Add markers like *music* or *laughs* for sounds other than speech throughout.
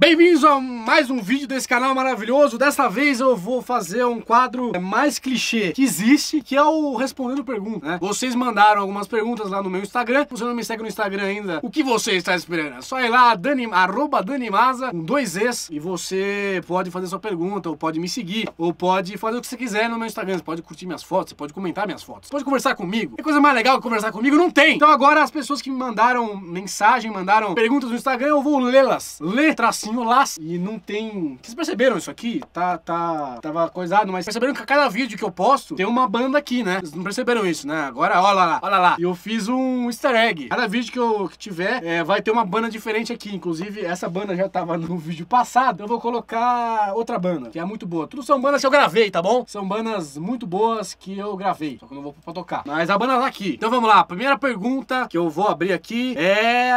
Bem-vindos a mais um vídeo desse canal maravilhoso. Desta vez eu vou fazer um quadro mais clichê que existe, que é o Respondendo Perguntas, né? Vocês mandaram algumas perguntas lá no meu Instagram. Se você não me segue no Instagram ainda, o que você está esperando? É só ir lá, Dani, arroba Danimasa, com dois Es, e você pode fazer sua pergunta, ou pode me seguir, ou pode fazer o que você quiser no meu Instagram. Você pode curtir minhas fotos, você pode comentar minhas fotos, pode conversar comigo. Que coisa mais legal que conversar comigo? Não tem! Então agora as pessoas que me mandaram mensagem, mandaram perguntas no Instagram, eu vou lê-las. Lê, tracinho lá. E não tem. Vocês perceberam isso aqui? Tá, tá. Tava coisado, mas perceberam que a cada vídeo que eu posto tem uma banda aqui, né? Vocês não perceberam isso, né? Agora, olha lá, olha lá. Eu fiz um easter egg. Cada vídeo que eu que tiver, é, vai ter uma banda diferente aqui. Inclusive, essa banda já tava no *laughs* vídeo passado. Eu vou colocar outra banda, que é muito boa. Tudo são bandas que eu gravei, tá bom? São bandas muito boas que eu gravei. Só que eu não vou pra tocar. Mas a banda tá aqui. Então vamos lá. A primeira pergunta que eu vou abrir aqui é.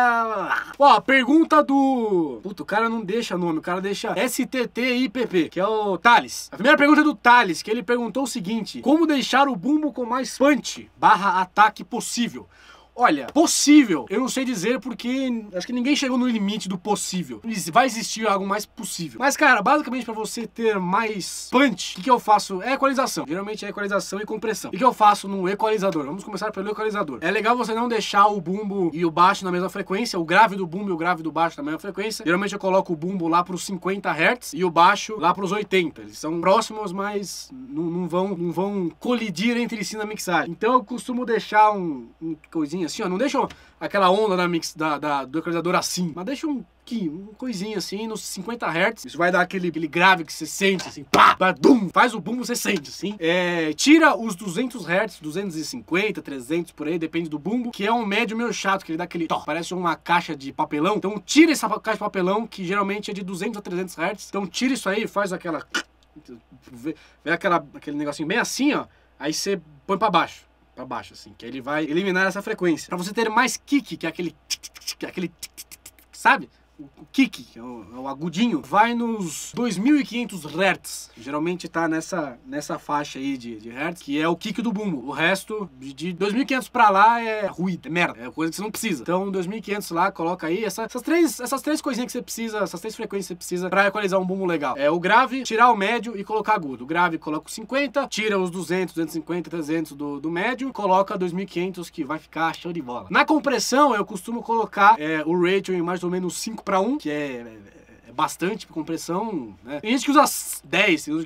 Ó, a pergunta do. Puta, o cara não deixa nome, o cara deixa STTIPP, que é o Thales. A primeira pergunta é do Thales, que ele perguntou o seguinte: Como deixar o bumbo com mais punch barra ataque possível? Olha, possível, eu não sei dizer porque acho que ninguém chegou no limite do possível. Vai existir algo mais possível. Mas, cara, basicamente para você ter mais punch, o que, que, eu faço? É equalização. Geralmente é equalização e compressão. O que, que eu faço no equalizador? Vamos começar pelo equalizador. É legal você não deixar o bumbo e o baixo na mesma frequência, o grave do bumbo e o grave do baixo na mesma frequência. Geralmente eu coloco o bumbo lá pros 50 Hz e o baixo lá pros 80. Eles são próximos, mas não, não vão, não vão colidir entre si na mixagem. Então eu costumo deixar um, um coisinha assim, ó. Não deixa aquela onda da mix, da, da, do equalizador assim, mas deixa um que um coisinho assim, nos 50 Hz. Isso vai dar aquele, aquele grave que você sente, assim, pá, pá, dum, faz o boom, você sente, assim. É, tira os 200 Hz, 250, 300, por aí, depende do bumbo, que é um médio meio chato, que ele dá aquele, tó, parece uma caixa de papelão. Então tira essa caixa de papelão, que geralmente é de 200 a 300 Hz. Então tira isso aí, faz aquela... Vê, vê aquela, aquele negocinho bem assim, ó. Aí você põe pra baixo para baixo, assim, que ele vai eliminar essa frequência. Para você ter mais kick, que é aquele, que aquele, sabe? O kick, que é o, é o, agudinho, vai nos 2.500 Hz. Geralmente tá nessa, nessa faixa aí de, de Hz, que é o kick do bumbo. O resto, de 2.500 pra lá é ruído, é merda, é coisa que você não precisa. Então, 2.500 lá, coloca aí essa, essas, três, essas três coisinhas que você precisa, essas três frequências que você precisa pra equalizar um bumbo legal. É o grave, tirar o médio e colocar agudo. O grave coloca o 50, tira os 200, 250, 300 do, do médio, coloca 2.500 que vai ficar show de bola. Na compressão, eu costumo colocar é, o ratio em mais ou menos 5 para 1, que é bastante compressão, né? Tem gente que usa 10, tem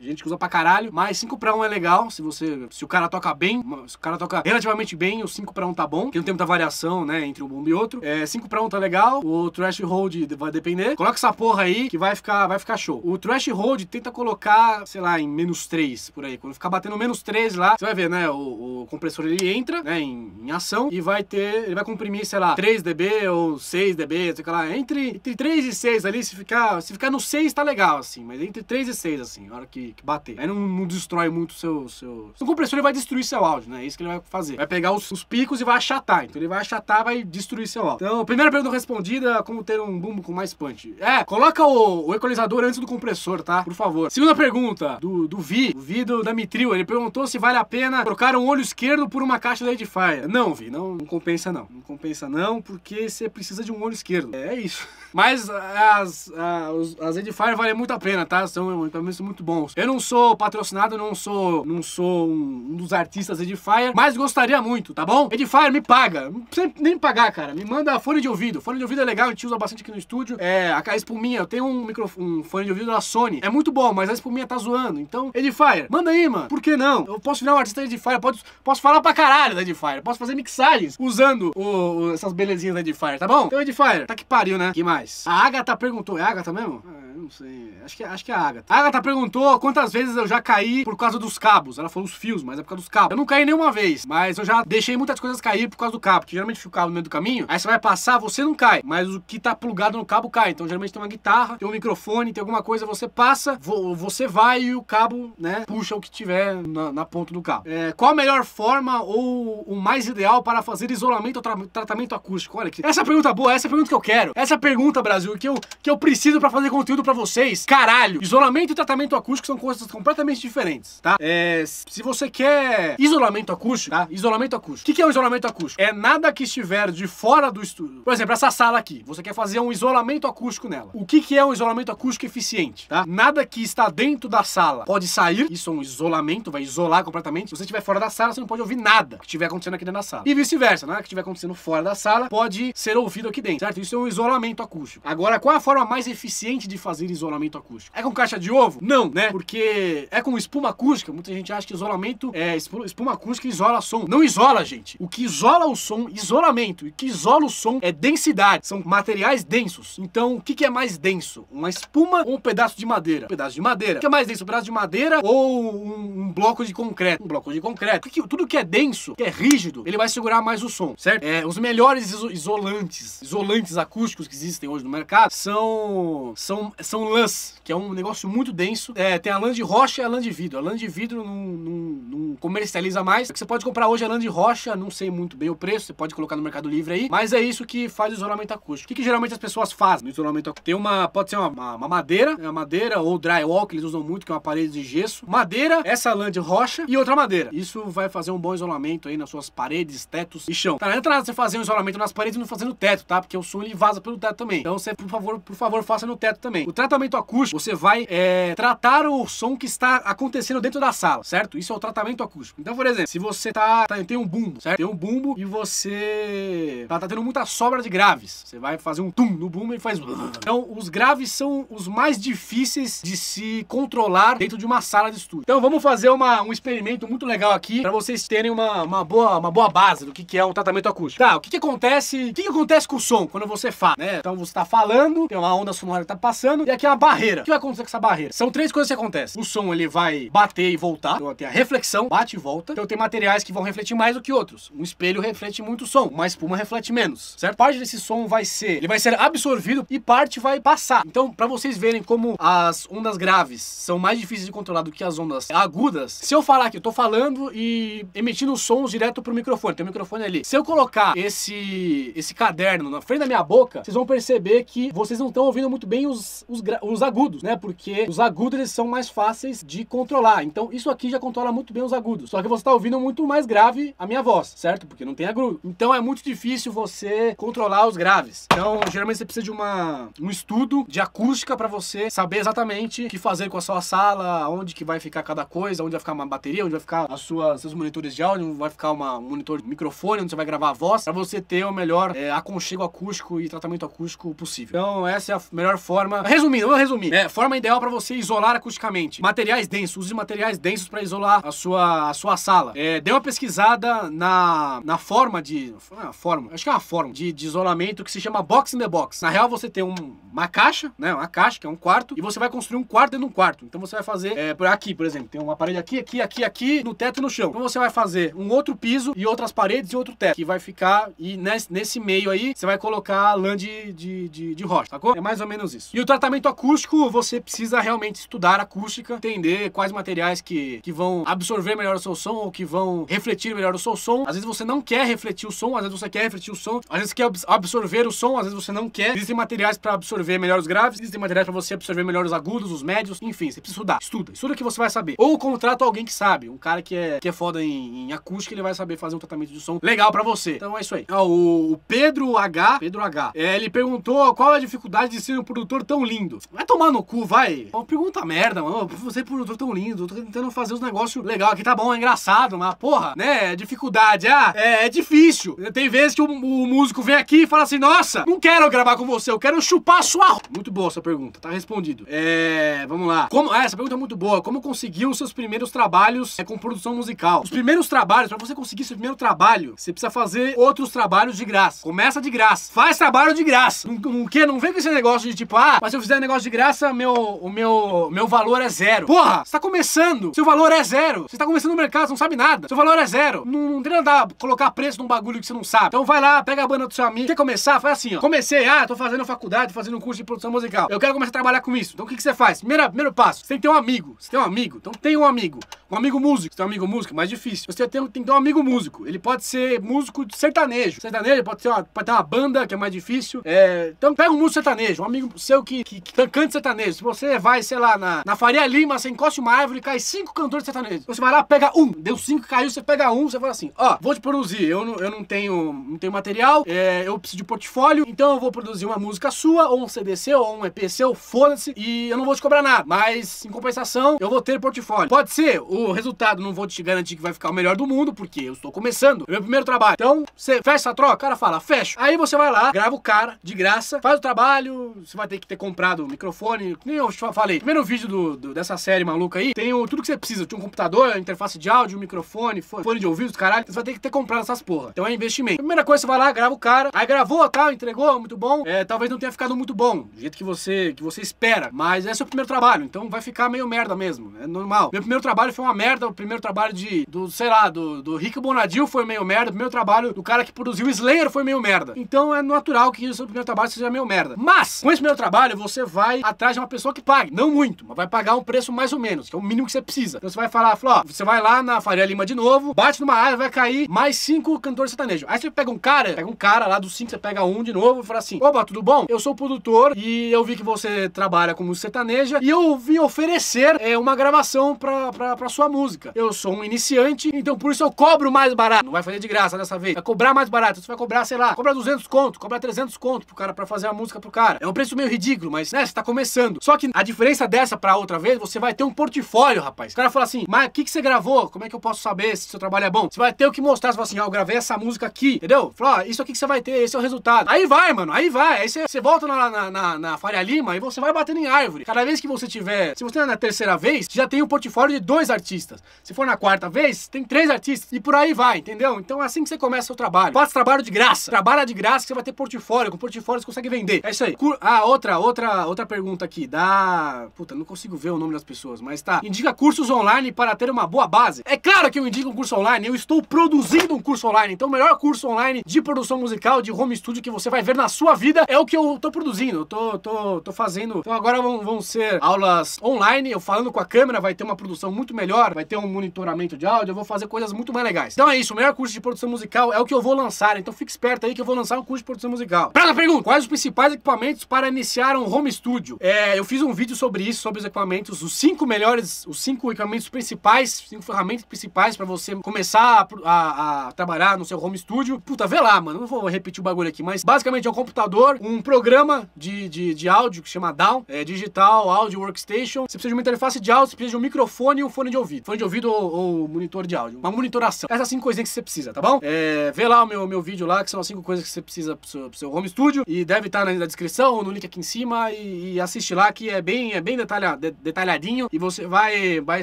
gente que usa pra caralho, mas 5 para 1 é legal, se você, se o cara toca bem, se o cara toca relativamente bem, o 5 para 1 tá bom, que não tem muita variação, né, entre um bumbo e outro. É, 5 para 1 tá legal, o thrash hold vai depender. Coloca essa porra aí que vai ficar, vai ficar show. O thrash hold tenta colocar, sei lá, em menos 3, por aí. Quando ficar batendo menos 3 lá, você vai ver, né, o, o compressor ele entra, né, em, em, ação e vai ter, ele vai comprimir, sei lá, 3 dB ou 6 dB, sei lá, entre, entre 3 e 6 ali ali, se ficar, se ficar no 6 tá legal, assim, mas entre 3 e 6, assim, na hora que, que bater. Aí não, não destrói muito o seu, seu... O compressor ele vai destruir seu áudio, né? É isso que ele vai fazer. Vai pegar os, os, picos e vai achatar. Então ele vai achatar, vai destruir seu áudio. Então, primeira pergunta respondida, como ter um bumbo com mais punch. É, coloca o, o equalizador antes do compressor, tá? Por favor. Segunda pergunta, do, do Vi, o Vi do, da Mitril, ele perguntou se vale a pena trocar um olho esquerdo por uma caixa da Edifier. Não, Vi, não, não compensa não. Não compensa não, porque você precisa de um olho esquerdo. É isso. *laughs* Mas a, as, as, as Edifier valem muito a pena, tá? São equipamentos muito bons. Eu não sou patrocinado, não sou, não sou um, dos artistas Edifier, mas gostaria muito, tá bom? Edifier, me paga. Não precisa nem pagar, cara. Me manda fone de ouvido. Fone de ouvido é legal, a gente usa bastante aqui no estúdio. É, a espuminha, eu tenho um, microfone, um fone de ouvido da Sony. É muito bom, mas a espuminha tá zoando. Então, Edifier, manda aí, mano. Por que não? Eu posso virar um artista Edifier, posso, posso falar pra caralho da Edifier. Posso fazer mixagens usando o, o, essas belezinhas da Edifier, tá bom? Então, Edifier, tá que pariu, né? que mais? A Agatha perguntou, é a Agatha mesmo? É, não sei. Acho que, acho que é a Agatha. A Agatha perguntou quantas vezes eu já caí por causa dos cabos. Ela falou os fios, mas é por causa dos cabos. Eu não caí nenhuma vez, mas eu já deixei muitas coisas cair por causa do cabo. Que geralmente fica o cabo no meio do caminho. Aí você vai passar, você não cai, mas o que tá plugado no cabo cai. Então geralmente tem uma guitarra, tem um microfone, tem alguma coisa, você passa, você vai e o cabo, né, puxa o que tiver na, na ponta do cabo. É, qual a melhor forma ou o mais ideal para fazer isolamento ou tra tratamento acústico? Olha aqui. Essa pergunta é boa, essa é pergunta que eu quero. Essa é pergunta, Brasil, que eu, que eu preciso para fazer conteúdo para vocês, caralho, isolamento e tratamento acústico são coisas completamente diferentes, tá? É, se você quer isolamento acústico, tá? Isolamento acústico. O que, é o isolamento acústico? É nada que estiver de fora do estúdio. Por exemplo, essa sala aqui, você quer fazer um isolamento acústico nela. O que é um isolamento acústico eficiente, tá? Nada que está dentro da sala pode sair, isso é um isolamento, vai isolar completamente. Se você estiver fora da sala, você não pode ouvir nada que estiver acontecendo aqui dentro da sala. E vice-versa, nada que estiver acontecendo fora da sala pode ser ouvido aqui dentro, certo? Isso é um isolamento acústico. Agora, qual é a forma mais eficiente de fazer isolamento acústico? É com caixa de ovo? Não, né? Porque é com espuma acústica. Muita gente acha que isolamento é espuma acústica isola som. Não isola, gente. O que isola o som, isolamento. E o que isola o som é densidade. São materiais densos. Então, o que, que é mais denso? Uma espuma ou um pedaço de madeira? Um pedaço de madeira. O que é mais denso? Um pedaço de madeira ou um, um bloco de concreto? Um bloco de concreto. Porque tudo que é denso, que é rígido, ele vai segurar mais o som, certo? É, os melhores iso isolantes, isolantes acústicos que existem hoje no mercado são, são, são lãs, que é um negócio muito denso. É, tem a lã de rocha e a lã de vidro. A lã de vidro não, comercializa mais. Você pode comprar hoje é a lã de rocha, não sei muito bem o preço, você pode colocar no Mercado Livre aí, mas é isso que faz o isolamento acústico. O que, que geralmente as pessoas fazem no isolamento acústico? Tem uma, pode ser uma, uma, uma madeira, uma madeira ou drywall, que eles usam muito, que é uma parede de gesso. Madeira, essa lã de rocha e outra madeira. Isso vai fazer um bom isolamento aí nas suas paredes, tetos e chão. Tá, não entra você fazer um isolamento nas paredes e não fazer no teto, tá? Porque o som ele vaza pelo teto também. Então você, por favor, por favor, faça no teto também. O tratamento acústico, você vai é, tratar o som que está acontecendo dentro da sala, certo? Isso é o tratamento acústico. Então, por exemplo, se você tá, tá tem um bumbo, certo? Tem um bumbo e você tá, tá tendo muita sobra de graves. Você vai fazer um tum no bumbo e faz. Então, os graves são os mais difíceis de se controlar dentro de uma sala de estúdio. Então, vamos fazer uma, um experimento muito legal aqui para vocês terem uma, uma, boa, uma boa base do que, que é um tratamento acústico. Tá, o que, que acontece? O que, que acontece com o som quando você fala, né? Então você tá falando, tem uma onda sonora que tá passando, e aqui é uma barreira. O que vai acontecer com essa barreira? São três coisas que acontecem. O som ele vai bater e voltar. Então tem a reflexão, bate e volta. Então tem materiais que vão refletir mais do que outros. Um espelho reflete muito som, uma espuma reflete menos. Certo? Parte desse som vai ser, ele vai ser absorvido e parte vai passar. Então, para vocês verem como as ondas graves são mais difíceis de controlar do que as ondas agudas, se eu falar que eu tô falando e emitindo sons direto pro microfone, tem um microfone ali. Se eu colocar esse esse caderno na frente da minha boca, vocês vão perceber que vocês não estão ouvindo muito bem os, os, os, agudos, né? Porque os agudos eles são mais fáceis de controlar. Então, isso aqui já controla muito bem os agudos. Só que você está ouvindo muito mais grave a minha voz, certo? Porque não tem agudo. Então, é muito difícil você controlar os graves. Então, geralmente você precisa de uma, um estudo de acústica para você saber exatamente o que fazer com a sua sala, onde que vai ficar cada coisa, onde vai ficar uma bateria, onde vai ficar as suas, seus monitores de áudio, onde vai ficar uma, um monitor de microfone, onde você vai gravar a voz, para você ter o melhor é, aconchego acústico e tratamento acústico possível. Então, essa é a melhor forma. Resumindo, vamos resumir. É, forma ideal para você isolar acusticamente. Materiais densos, use materiais densos para isolar a sua, a sua sala. É, dê uma pesquisada na, na forma de. Ah, forma, acho que é uma forma de, de isolamento que se chama box in the box. Na real, você tem um, uma caixa, né? Uma caixa, que é um quarto, e você vai construir um quarto dentro de um quarto. Então você vai fazer é, por aqui, por exemplo, tem uma parede aqui, aqui, aqui, aqui, no teto e no chão. Então você vai fazer um outro piso e outras paredes e outro teto. Que vai ficar. E nesse, nesse meio aí, você vai colocar lã de, de, de, de rocha, sacou? É mais ou menos isso. E o tratamento acústico, você precisa realmente estudar acústica, entender quais materiais que, que vão absorver melhor o seu som ou que vão refletir melhor o seu som. Às vezes você não quer refletir o som, às vezes você quer refletir o som, às vezes você quer absorver o som, às vezes você não quer. Existem materiais para absorver melhor os graves, existem materiais para você absorver melhor os agudos, os médios, enfim, você precisa estudar. Estuda, estuda que você vai saber. Ou contrata alguém que sabe, um cara que é, que é foda em, em acústica, ele vai saber fazer um tratamento de som legal para você. Então é isso aí. Ó, o Pedro H, Pedro H, é, ele perguntou qual é a dificuldade de ser um produtor tão lindo. Vai tomar no cu, vai. Pô, pergunta merda, mano. Você é produtor tão lindo, tô tentando fazer os negócios legal aqui, tá bom, é engraçado, mas porra, né? Dificuldade, ah, é, é difícil. Tem vezes que o, o, músico vem aqui e fala assim: Nossa, não quero gravar com você, eu quero chupar sua. Muito boa essa pergunta, tá respondido. É, vamos lá. Como, ah, essa pergunta é muito boa. Como conseguiu os seus primeiros trabalhos é, com produção musical? Os primeiros trabalhos, pra você conseguir seu primeiro trabalho, você precisa fazer outros trabalhos de graça. Começa de graça. Faz trabalho de graça. Não, que, não vem com esse negócio de tipo, ah, mas eu fizer negócio de graça, meu, o meu, meu valor é zero. Porra, você tá começando. Seu valor é zero. Você tá começando no mercado, você não sabe nada. Seu valor é zero. Não, não tem nada colocar preço num bagulho que você não sabe. Então vai lá, pega a banda do seu amigo. Quer começar? Faz assim, ó. Comecei, ah, tô fazendo faculdade, tô fazendo um curso de produção musical. Eu quero começar a trabalhar com isso. Então o que, que você faz? Primeiro, primeiro passo, você tem que ter um amigo. Você tem um amigo. Então tem um amigo. Um amigo músico. Você tem um amigo músico, mais difícil. Você tem, tem que ter um amigo músico. Ele pode ser músico sertanejo. Sertanejo pode, ser uma, pode ter uma banda, que é mais difícil. É, então pega um músico sertanejo, um amigo seu que, que, cante sertanejo. Se você vai, sei lá, na, na Faria Lima, você encosta uma árvore e cai cinco cantores sertanejos. Você vai lá, pega um. Deu cinco, caiu, você pega um, você fala assim, ó, vou te produzir. Eu não, eu não tenho não tenho material, é, eu preciso de portfólio, então eu vou produzir uma música sua, ou um CD seu, ou um EP seu, foda-se, e eu não vou te cobrar nada. Mas, em compensação, eu vou ter portfólio. Pode ser, o resultado não vou te garantir que vai ficar o melhor do mundo, porque eu estou começando, é meu primeiro trabalho. Então, você fecha essa troca, o cara fala, fecha. Aí você vai lá, grava o cara, de graça, faz o trabalho, você vai ter que ter comprado o microfone, nem eu falei. Primeiro vídeo do, do, dessa série maluca aí, tem o, tudo que você precisa. Tem um computador, interface de áudio, microfone, fone de ouvido, caralho. Você vai ter que ter comprado essas porra. Então é investimento. Primeira coisa, você vai lá, grava o cara, aí gravou, tal, entregou, muito bom. É, talvez não tenha ficado muito bom, do jeito que você, que você espera. Mas é o primeiro trabalho, então vai ficar meio merda mesmo. É normal. Meu primeiro trabalho foi uma merda, o primeiro trabalho de, do, sei lá, do, do Rick Bonadil foi meio merda, o primeiro trabalho do cara que produziu Slayer foi meio merda. Então é natural que o seu primeiro trabalho seja meio merda. Mas, com esse primeiro trabalho, você vai atrás de uma pessoa que pague. Não muito, mas vai pagar um preço mais ou menos, que é o mínimo que você precisa. Então você vai falar, ó, você vai lá na Faria Lima de novo, bate numa área, vai cair mais cinco cantores sertanejos. Aí você pega um cara, pega um cara lá dos cinco, você pega um de novo e fala assim: Opa, tudo bom? Eu sou produtor e eu vi que você trabalha com música sertaneja e eu vim oferecer é, uma gravação pra, pra, pra sua música. Eu sou um iniciante, então por isso eu cobro mais barato. Não vai fazer de graça dessa vez. Vai cobrar mais barato. Você vai cobrar, sei lá, cobra 200 conto, cobra 300 conto pro cara pra fazer a música pro cara. É um preço meio ridículo, mas né, você tá começando. Só que a diferença dessa pra outra vez, você vai ter um portfólio, rapaz. O cara fala assim, mas o que, que você gravou? Como é que eu posso saber se seu trabalho é bom? Você vai ter o que mostrar, você fala assim, ó, eu gravei essa música aqui, entendeu? Fala, isso aqui que você vai ter, esse é o resultado. Aí vai, mano, aí vai. Aí você, volta na, na, na, na Faria Lima e você vai batendo em árvore. Cada vez que você tiver, se você é na terceira vez, já tem um portfólio de dois artistas. Se for na quarta vez, tem três artistas. E por aí vai, entendeu? Então é assim que você começa o trabalho. Faça trabalho de graça. Trabalha de graça que você vai ter portfólio. Com portfólio você consegue vender. É isso aí. Ah, outra, outra, outra pergunta aqui. Da. Puta, não consigo ver o nome das pessoas, mas tá. Indica cursos online para ter uma boa base. É claro que eu indico um curso online. Eu estou produzindo um curso online. Então, o melhor curso online de produção musical, de home studio que você vai ver na sua vida é o que eu tô produzindo. Eu tô, tô, tô fazendo. Então, agora vão, vão ser aulas online. Eu falando com a câmera, vai ter uma produção muito melhor. Vai ter um monitoramento de áudio. Eu vou fazer coisas muito mais legais. Então é isso. O melhor curso de produção musical é o que eu vou lançar. Então, fique esperto aí que eu vou lançar um curso de produção musical. Próxima pergunta: Quais os principais equipamentos para iniciar um home studio? É, eu fiz um vídeo sobre isso, sobre os equipamentos, os cinco melhores, os cinco equipamentos principais, cinco ferramentas principais para você começar a, a, a, trabalhar no seu home studio. Puta, vê lá, mano. Não vou repetir o bagulho aqui, mas basicamente é um computador, um programa de, de, de áudio que chama DAW, é Digital Audio Workstation. Você precisa de uma interface de áudio, você precisa de um microfone e um fone de ouvido. Fone de ouvido ou, ou monitor de áudio. Uma monitoração. Essas cinco coisinhas que você precisa, tá bom? É, vê lá o meu, meu vídeo lá, que são as cinco coisas que você precisa pro seu, pro seu home studio. E deve estar na, na descrição ou no link aqui em cima. E, e assiste lá, que é bem, é bem detalha, de, detalhadinho. E você vai, vai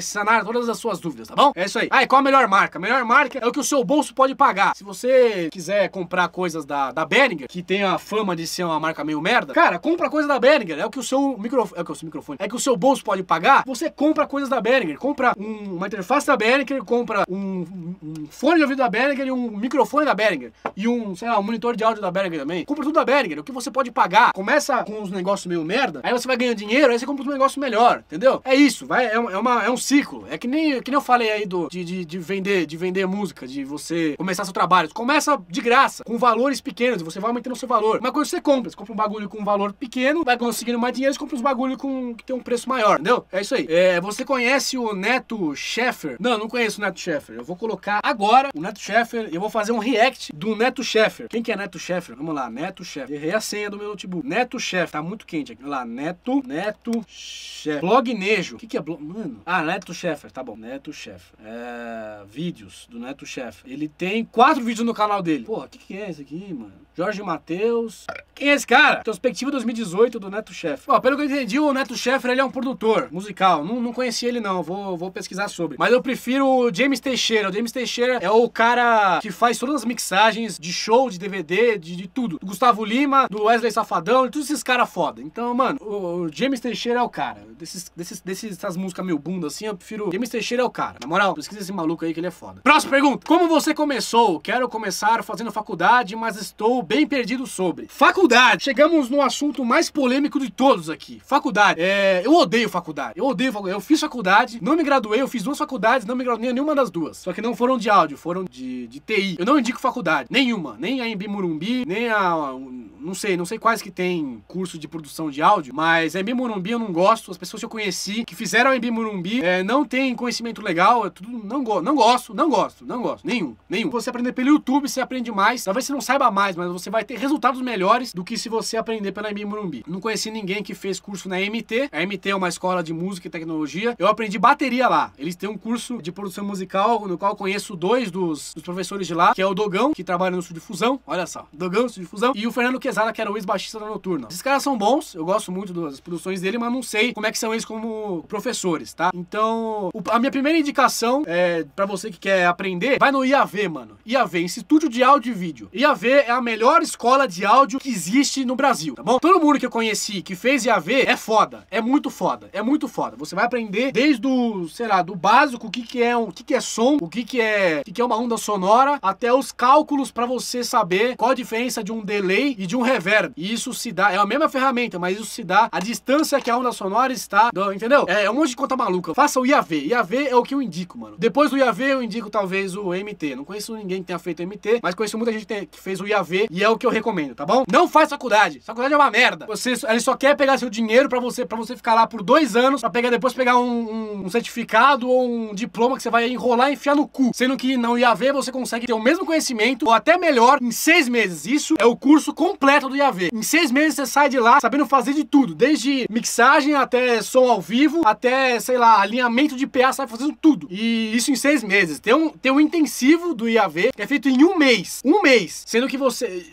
sanar todas as suas dúvidas, tá bom? É isso aí. Ah, e qual a melhor marca? A melhor marca é o que o seu bolso pode pagar. Se você quiser comprar coisas da, da Behringer, que tem a fama de ser uma marca meio merda, cara, compra coisa da Behringer. É o que o seu microfone. É o que o seu microfone. É que o seu bolso pode pagar. Você compra coisas da Behringer. Compra um, uma interface da Behringer, compra um, um, fone de ouvido da Behringer e um microfone da Behringer. E um, sei lá, um monitor de áudio da Behringer também. Compra tudo da Behringer. O que você pode pagar. Começa com uns negócios meio merda. Aí você vai ganhando dinheiro, aí você compra um negócio melhor. Entendeu? É isso. Vai, é, é, uma, é um ciclo. É que nem, que nem eu falei aí do, de, de, de vender, de vender música, de você começar seu trabalho. Começa de graça, com valores pequenos, você vai aumentando o seu valor. Uma coisa você compra, você compra um bagulho com um valor pequeno, vai conseguindo mais dinheiro, você compra uns bagulho com, que tem um preço maior, entendeu? É isso aí. É, você conhece o Neto Sheffer? Não, não conheço o Neto Sheffer. Eu vou colocar agora o Neto Sheffer eu vou fazer um react do Neto Sheffer. Quem que é Neto Sheffer? Vamos lá, Neto Sheffer. Errei a senha do meu notebook. Neto Sheffer, tá muito quente Vamos lá, Neto, Neto Sheffer. Blog Nejo. O que que é blog? Mano. Ah, Neto Sheffer, tá bom. Neto Sheffer. É... Vídeos do Neto Sheffer. Ele tem quatro vídeos no canal dele. Porra, o que que é esse aqui, mano? Jorge Matheus. Quem é esse cara? Retrospectiva 2018 do Neto Chef. Pelo que eu entendi, o Neto Chef ele é um produtor musical. Não, não conheci ele, não. Vou, vou pesquisar sobre. Mas eu prefiro o James Teixeira. O James Teixeira é o cara que faz todas as mixagens de show, de DVD, de, de tudo. Do Gustavo Lima, do Wesley Safadão, de todos esses caras foda. Então, mano, o, o, James Teixeira é o cara. Desses, desses, desses, essas músicas meio bunda assim, eu prefiro. James Teixeira é o cara. Na moral, pesquisa esse maluco aí que ele é foda. Próxima pergunta. Como você começou? Quero começar fazendo faculdade, mas estou bem perdido sobre. Faculdade. Chegamos no assunto mais polêmico de todos aqui. Faculdade. É, eu odeio faculdade. Eu odeio faculdade. Eu fiz faculdade, não me graduei, eu fiz duas faculdades, não me graduei em nenhuma das duas. Só que não foram de áudio, foram de, de TI. Eu não indico faculdade. Nenhuma. Nem a Embi Murumbi, nem a não sei, não sei quais que tem curso de produção de áudio, mas MB Morumbi eu não gosto. As pessoas que eu conheci que fizeram MB Morumbi é, não tem conhecimento legal, é tudo, não, go não gosto, não gosto, não gosto, nenhum, nenhum. Você aprender pelo YouTube, você aprende mais. Talvez você não saiba mais, mas você vai ter resultados melhores do que se você aprender pela MB Morumbi. Não conheci ninguém que fez curso na MT. A MT é uma escola de música e tecnologia. Eu aprendi bateria lá. Eles têm um curso de produção musical, no qual eu conheço dois dos, dos professores de lá, que é o Dogão, que trabalha no estúdio Fusão. Olha só, Dogão, estúdio Fusão. E o Fernando Quezada, que era o ex-baixista da Noturna. Esses caras são bons, eu gosto muito das produções dele, mas não sei como é que são eles como professores, tá? Então, a minha primeira indicação é para você que quer aprender, vai no IAV, mano. IAV, Instituto de Áudio e Vídeo. IAV é a melhor escola de áudio que existe no Brasil, tá bom? Todo mundo que eu conheci que fez IAV é foda, é muito foda, é muito foda. Você vai aprender desde o, sei lá, do básico, o que que é um, o que que é som, o que que é, o que que é uma onda sonora, até os cálculos para você saber qual a diferença de um delay e de um reverb. E isso se dá, é a mesma ferramenta, mas isso se dá a distância que a onda sonora está, entendeu? É, é um monte de conta maluca. Faça o IAV. IAV é o que eu indico, mano. Depois do IAV eu indico talvez o MT. Não conheço ninguém que tenha feito MT, mas conheço muita gente que fez o IAV e é o que eu recomendo, tá bom? Não faz faculdade. Faculdade é uma merda. Você, ele só quer pegar seu dinheiro para você, para você ficar lá por dois anos, para pegar depois pegar um, um, certificado ou um diploma que você vai enrolar e enfiar no cu. Sendo que no IAV você consegue ter o mesmo conhecimento ou até melhor em seis meses. Isso é o curso completo do IAV. Em seis meses você sai de lá sabendo fazer de tudo, desde mixagem até som ao vivo, até sei lá alinhamento de PA, sai fazendo tudo. E isso em seis meses. Tem um, tem um intensivo do IAV que é feito em um mês. Um mês. Sendo que você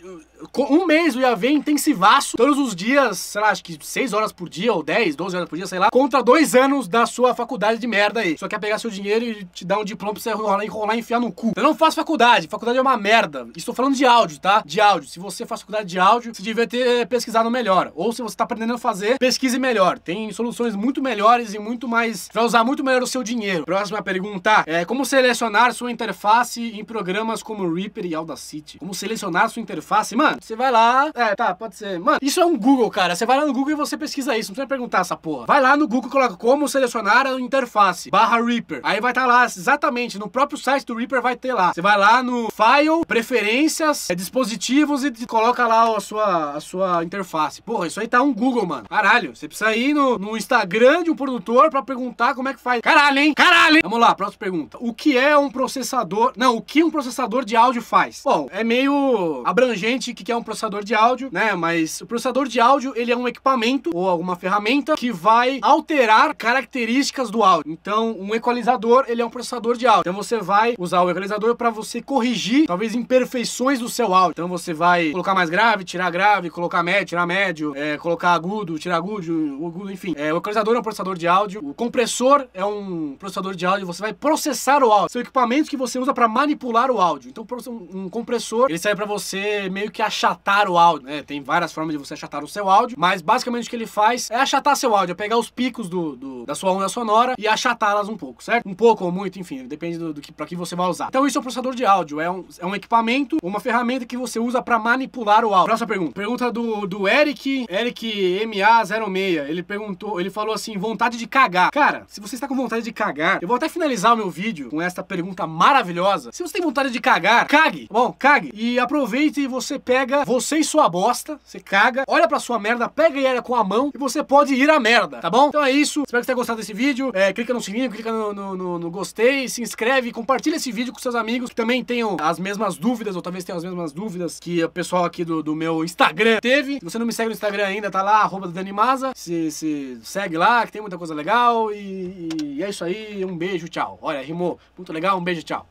um mês o IAV intensivaço, todos os dias, sei lá, acho que 6 horas por dia, ou 10, 12 horas por dia, sei lá, contra dois anos da sua faculdade de merda aí. Só quer pegar seu dinheiro e te dar um diploma pra você enrolar, enrolar e enfiar no cu. Eu não faço faculdade, faculdade é uma merda. Estou falando de áudio, tá? De áudio. Se você faz faculdade de áudio, você devia ter pesquisado melhor. Ou se você tá aprendendo a fazer, pesquise melhor. Tem soluções muito melhores e muito mais. Vai usar muito melhor o seu dinheiro. Próxima pergunta é como selecionar sua interface em programas como Reaper e Audacity? Como selecionar sua interface? Mano, você vai lá. É, tá, pode ser. Mano, isso é um Google, cara. Você vai lá no Google e você pesquisa isso. Não precisa perguntar essa porra. Vai lá no Google e coloca como selecionar a interface barra Reaper. Aí vai estar tá lá, exatamente, no próprio site do Reaper vai ter lá. Você vai lá no File, Preferências, é, Dispositivos e coloca lá a sua, a sua interface. Porra, isso aí tá um Google, mano. Caralho, você precisa ir no, no Instagram de um produtor pra perguntar como é que faz. Caralho, hein? Caralho, hein? Vamos lá, próxima pergunta. O que é um processador... Não, o que um processador de áudio faz? Bom, é meio abrangente o que é um processador de áudio, né? Mas o processador de áudio, ele é um equipamento ou alguma ferramenta que vai alterar características do áudio. Então, um equalizador, ele é um processador de áudio. Então, você vai usar o equalizador para você corrigir, talvez, imperfeições do seu áudio. Então, você vai colocar mais grave, tirar grave, colocar médio, tirar médio, é, colocar agudo, tirar agudo, agudo, enfim. É, o equalizador é um processador de áudio. O compressor é um processador de áudio. Você vai processar o áudio. São equipamentos que você usa para manipular o áudio. Então, um compressor, ele serve para você meio que achatar o áudio, né? Tem várias formas de você achatar o seu áudio, mas basicamente o que ele faz é achatar seu áudio, é pegar os picos do, do da sua onda sonora e achatá-las um pouco, certo? Um pouco ou muito, enfim, depende do, do que para que você vai usar. Então isso é um processador de áudio, é um, é um equipamento, uma ferramenta que você usa para manipular o áudio. Próxima pergunta. Pergunta do, do Eric, Eric MA06. Ele perguntou, ele falou assim, vontade de cagar. Cara, se você está com vontade de cagar, eu vou até finalizar o meu vídeo com esta pergunta maravilhosa. Se você tem vontade de cagar, cague. Bom, cague. E aproveite e você pega você e sua bosta, você caga, olha pra sua merda, pega e era com a mão e você pode ir à merda, tá bom? Então é isso, espero que você tenha gostado desse vídeo. É, clica no sininho, clica no, no, no, no gostei, se inscreve, compartilha esse vídeo com seus amigos que também tenham as mesmas dúvidas, ou talvez tenham as mesmas dúvidas que o pessoal aqui do, do meu Instagram teve. Se você não me segue no Instagram ainda, tá lá, arroba Danimasa. Se, se segue lá, que tem muita coisa legal. E, e é isso aí, um beijo, tchau. Olha, rimou muito legal, um beijo, tchau.